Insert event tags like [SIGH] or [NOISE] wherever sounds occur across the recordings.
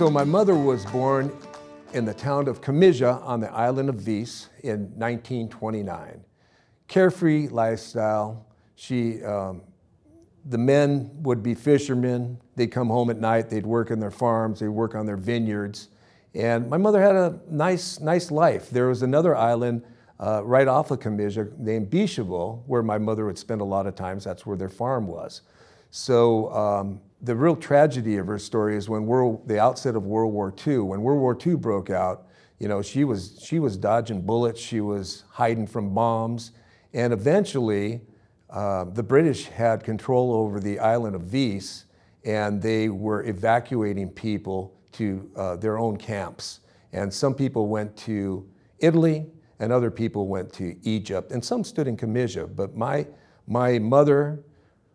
So my mother was born in the town of Komiža on the island of Vis in 1929. Carefree lifestyle. She, um, the men would be fishermen. They'd come home at night. They'd work in their farms. They'd work on their vineyards. And my mother had a nice, nice life. There was another island uh, right off of Komiža named Biševo, where my mother would spend a lot of times. That's where their farm was. So um, the real tragedy of her story is when World, the outset of World War II. When World War II broke out, you know, she was, she was dodging bullets, she was hiding from bombs, and eventually uh, the British had control over the island of Vis, and they were evacuating people to uh, their own camps. And some people went to Italy, and other people went to Egypt, and some stood in Komiža. But my, my mother,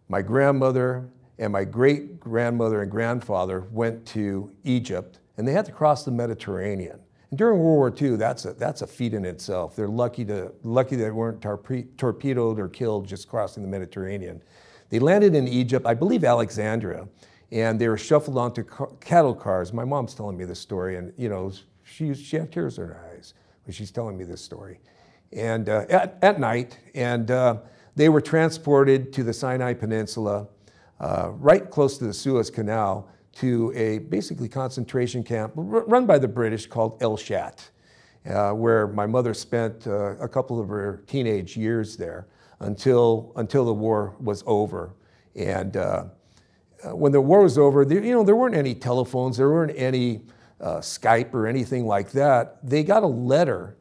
my grandmother, and my great grandmother and grandfather went to Egypt, and they had to cross the Mediterranean. And during World War II, that's a, that's a feat in itself. They're lucky, to, lucky they weren't torpedoed or killed just crossing the Mediterranean. They landed in Egypt, I believe Alexandria, and they were shuffled onto cattle cars. My mom's telling me this story, and you know, she, she had tears in her eyes when she's telling me this story. And uh, at, at night, and uh, they were transported to the Sinai Peninsula, uh, right close to the Suez Canal, to a basically concentration camp run by the British called El Shatt, uh, where my mother spent uh, a couple of her teenage years there until, until the war was over. And uh, uh, when the war was over, there, you know, there weren't any telephones, there weren't any uh, Skype or anything like that. They got a letter.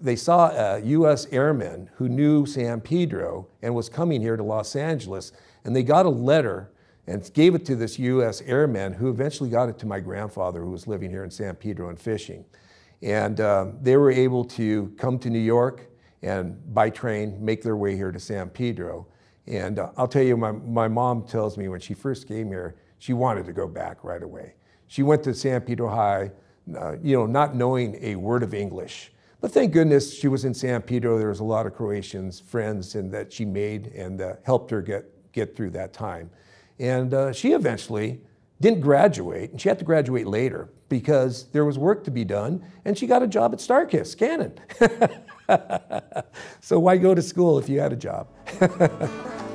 They saw a U.S. airman who knew San Pedro and was coming here to Los Angeles, and they got a letter and gave it to this U.S. airman who eventually got it to my grandfather who was living here in San Pedro and fishing. And uh, they were able to come to New York and by train make their way here to San Pedro. And uh, I'll tell you, my, my mom tells me when she first came here, she wanted to go back right away. She went to San Pedro High, uh, you know, not knowing a word of English. But thank goodness she was in San Pedro. There was a lot of Croatians, friends, and that she made and uh, helped her get, get through that time. And uh, she eventually didn't graduate, and she had to graduate later because there was work to be done, and she got a job at Starkist, Canon. [LAUGHS] so why go to school if you had a job? [LAUGHS]